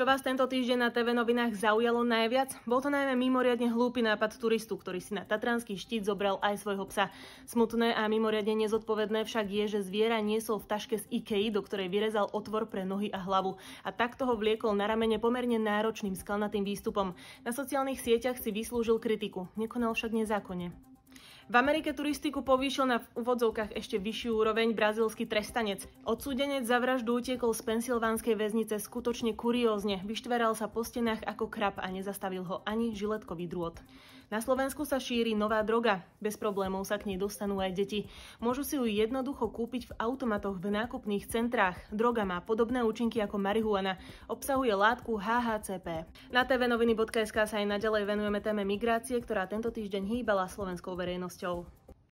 Čo vás tento týždeň na TV novinách zaujalo najviac? Bol to najmä mimoriadne hlúpy nápad turistu, ktorý si na Tatranský štít zobral aj svojho psa. Smutné a mimoriadne nezodpovedné však je, že zviera niesol v taške z Ikei, do ktorej vyrezal otvor pre nohy a hlavu. A takto ho vliekol na ramene pomerne náročným skalnatým výstupom. Na sociálnych sieťach si vyslúžil kritiku. Nekonal však nezákonne. V Amerike turistiku povýšil na v ešte vyššiu úroveň brazílsky trestanec. Odsúdenec za vraždu utiekol z pensylvánskej väznice skutočne kuriózne. Vyštveral sa po stenách ako krab a nezastavil ho ani žiletkový drôt. Na Slovensku sa šíri nová droga. Bez problémov sa k nej dostanú aj deti. Môžu si ju jednoducho kúpiť v automatoch v nákupných centrách. Droga má podobné účinky ako marihuana. Obsahuje látku HHCP. Na tvnoviny.sk sa aj naďalej venujeme téme migrácie, ktorá tento týždeň hýbala slovenskou verejnosťou. Crystal.